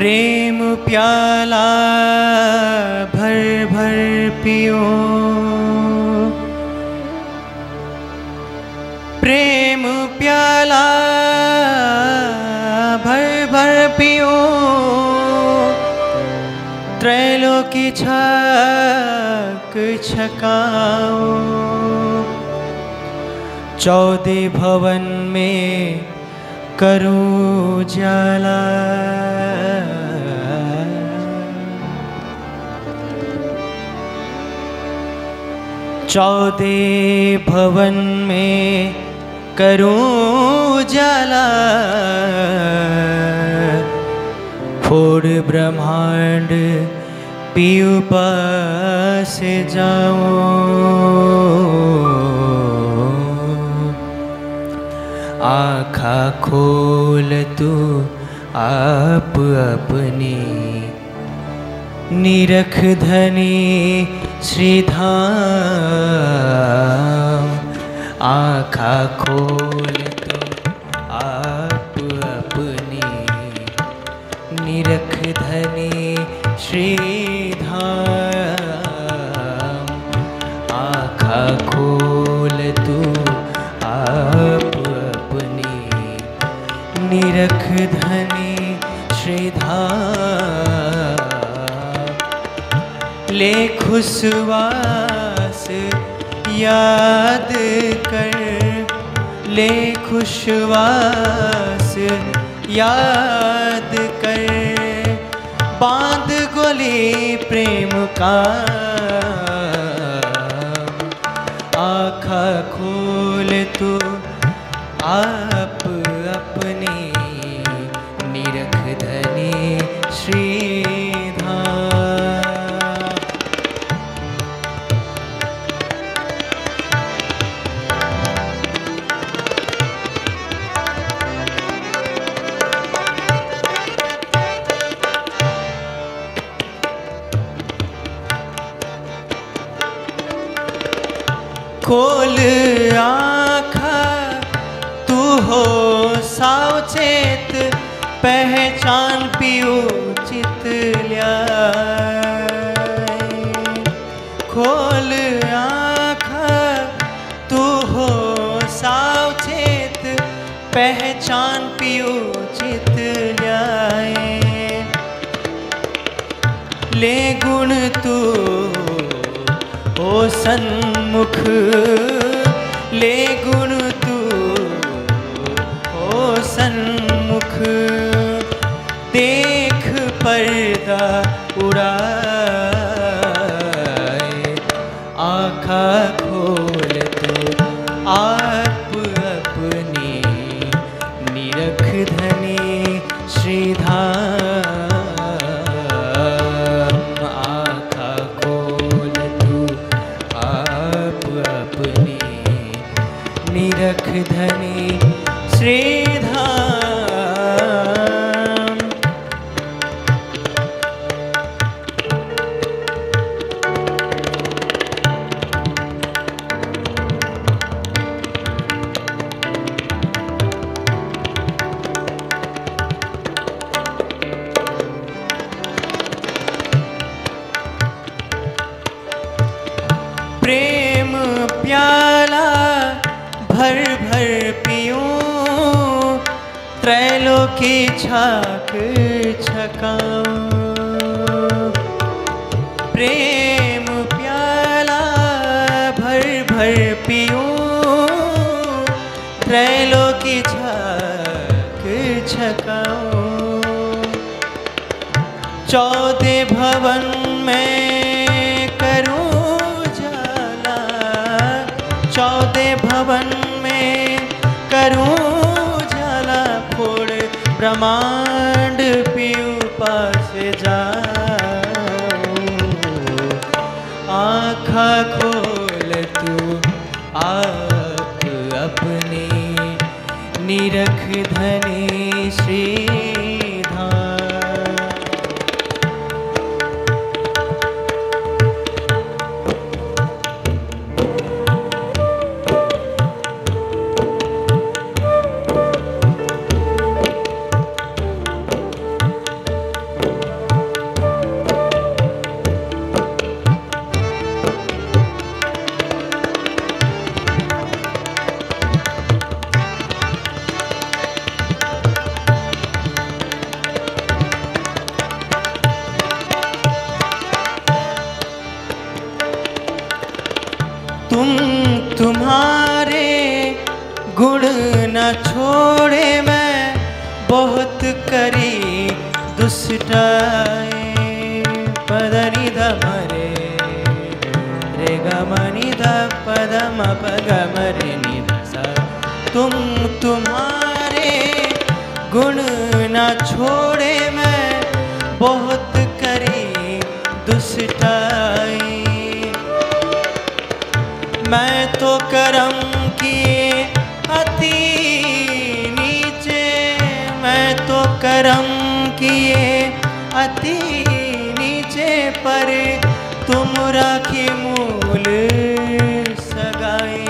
प्रेम प्याला भर भर पियो। प्रेम प्याला भर भर पियो। त्रैलोकी छक छकाओ। चौदह भवन में करूँ जाला चौदह भवन में करूँ जला। फोड़ ब्रह्मांड पीयू पास जाऊँ। आखा खोल तू आप अपनी निरख धनी श्रीधाम। आखा खोल तू आप अपनी। निरख धनी श्रीधाम। आखा खोल तू आप अपनी। निरख धनी ले खुशवास याद कर, ले खुशवास याद कर। बाँध गोली प्रेम का, आखा खोल तू आप खोल आखा, तू हो सावचेत, पहचान पियो चित लिया खोल आखा, तू हो सावचेत, पहचान पियो चित ल्याए। ले गुण तू, ओ सन्मुख ले गुण तू हो सन्मुख। देख पर्दा उड़ाए आखा धनी श्रीधाम। प्रेम भर भर पियूं त्रैलोकी छाक छकाऊं। प्रेम प्याला भर भर पियूं त्रैलोकी छाक छकाऊं। चौदह भवन में करूँ जाला चौदह भवन ब्रह्मांड पियू पास जा आखा खोल तू आप अपनी निरख धनी श्रीधाम तुम्हारे गुण न छोड़े मैं बहुत करी दुष्टाए। पदनि दमरे रे गमनि द पदम पगमरे करम किए अति नीचे। मैं तो करम किए अति नीचे पर तुम राखी मूल सगाई।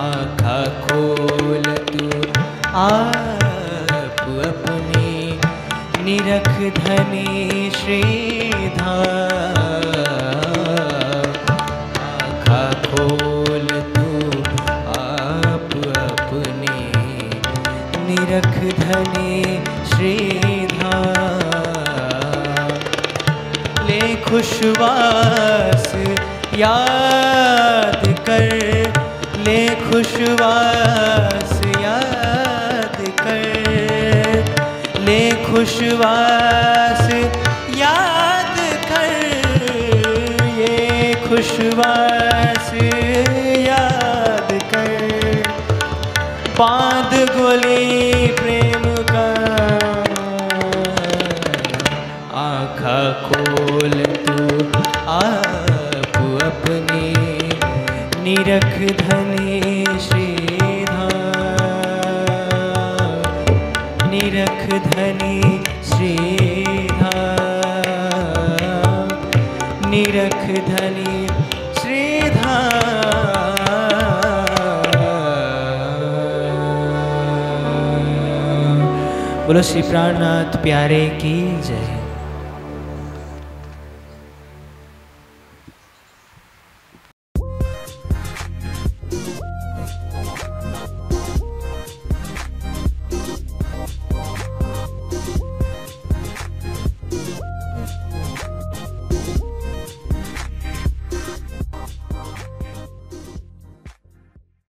आखा खोल तू, आप अपनी निरख धनी श्रीधाम निरख धनी श्रीधाम। ले खुशवास याद कर, ले खुशवास याद कर, ले खुशवास याद कर, ये खुशवास याद कर। बाँध गोली निरख धनी श्रीधाम निरख धनी श्रीधाम निरख धनी श्रीधाम बोलो श्री प्राणनाथ प्यारे की जय।